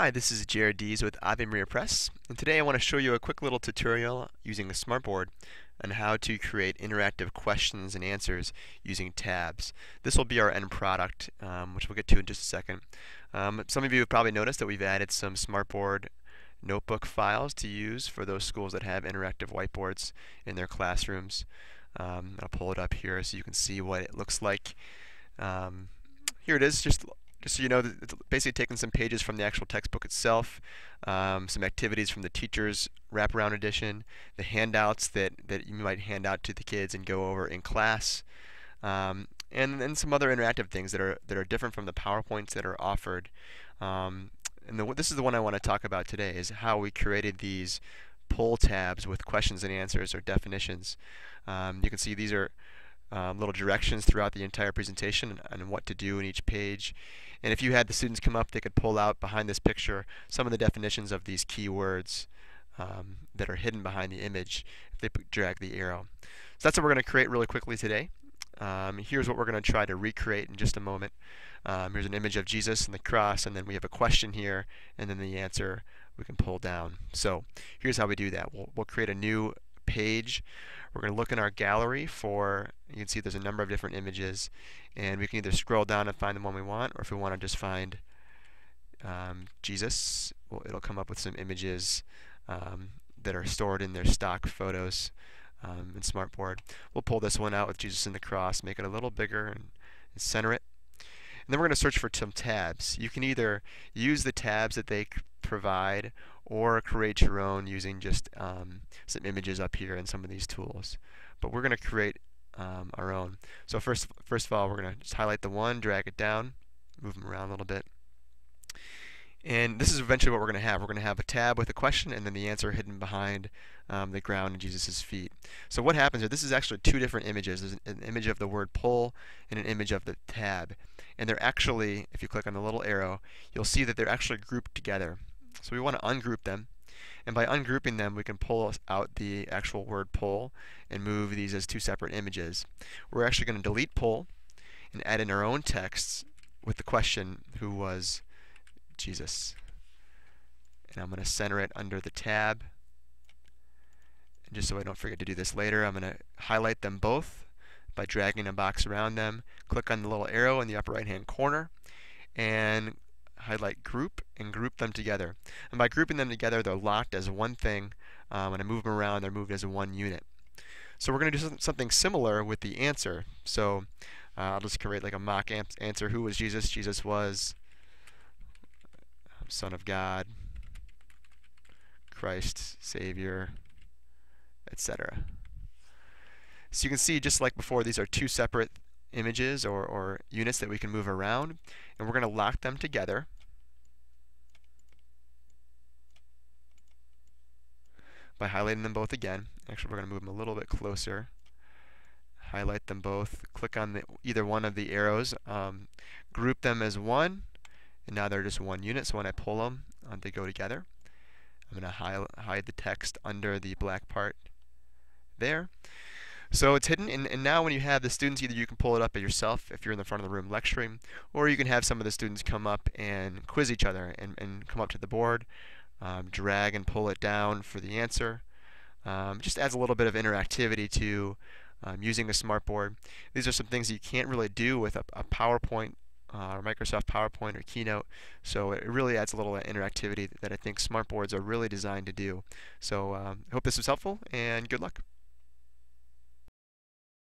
Hi, this is Jared Dees with Ave Maria Press, and today I want to show you a quick little tutorial using a smartboard on how to create interactive questions and answers using tabs. This will be our end product, um, which we'll get to in just a second. Um, some of you have probably noticed that we've added some smartboard notebook files to use for those schools that have interactive whiteboards in their classrooms. Um, I'll pull it up here so you can see what it looks like. Um, here it is, just just so you know, it's basically taking some pages from the actual textbook itself, um, some activities from the teacher's wraparound edition, the handouts that, that you might hand out to the kids and go over in class, um, and then some other interactive things that are that are different from the PowerPoints that are offered. Um, and the, this is the one I want to talk about today, is how we created these poll tabs with questions and answers or definitions. Um, you can see these are um, little directions throughout the entire presentation on what to do in each page. And if you had the students come up, they could pull out behind this picture some of the definitions of these keywords um, that are hidden behind the image if they drag the arrow. So that's what we're going to create really quickly today. Um, here's what we're going to try to recreate in just a moment. Um, here's an image of Jesus and the cross, and then we have a question here, and then the answer we can pull down. So here's how we do that. We'll, we'll create a new page. We're going to look in our gallery for, you can see there's a number of different images, and we can either scroll down and find the one we want, or if we want to just find um, Jesus, well, it'll come up with some images um, that are stored in their stock photos um, in Smartboard. We'll pull this one out with Jesus and the cross, make it a little bigger, and, and center it. And then we're going to search for some tabs. You can either use the tabs that they provide or create your own using just um, some images up here in some of these tools. But we're going to create um, our own. So first, first of all, we're going to just highlight the one, drag it down, move them around a little bit. And this is eventually what we're going to have. We're going to have a tab with a question and then the answer hidden behind um, the ground and Jesus' feet. So what happens here, this is actually two different images. There's an image of the word pull and an image of the tab. And they're actually, if you click on the little arrow, you'll see that they're actually grouped together. So we want to ungroup them. And by ungrouping them, we can pull out the actual word pull and move these as two separate images. We're actually going to delete pull and add in our own text with the question, who was Jesus? And I'm going to center it under the tab. And just so I don't forget to do this later, I'm going to highlight them both by dragging a box around them. Click on the little arrow in the upper right hand corner and highlight group and group them together. And by grouping them together, they're locked as one thing. Um, when I move them around, they're moved as one unit. So we're going to do something similar with the answer. So uh, I'll just create like a mock answer. Who was Jesus? Jesus was Son of God, Christ, Savior, etc. So you can see, just like before, these are two separate images or, or units that we can move around, and we're going to lock them together by highlighting them both again. Actually, we're going to move them a little bit closer. Highlight them both. Click on the, either one of the arrows. Um, group them as one. And now they're just one unit. So when I pull them, uh, they go together. I'm going to hi hide the text under the black part there. So it's hidden, and, and, now when you have the students, either you can pull it up yourself if you're in the front of the room lecturing, or you can have some of the students come up and quiz each other and, and come up to the board um, drag and pull it down for the answer. Um, just adds a little bit of interactivity to um, using a smartboard. These are some things that you can't really do with a, a PowerPoint uh, or Microsoft PowerPoint or Keynote. So it really adds a little interactivity that I think smartboards are really designed to do. So um, I hope this was helpful and good luck.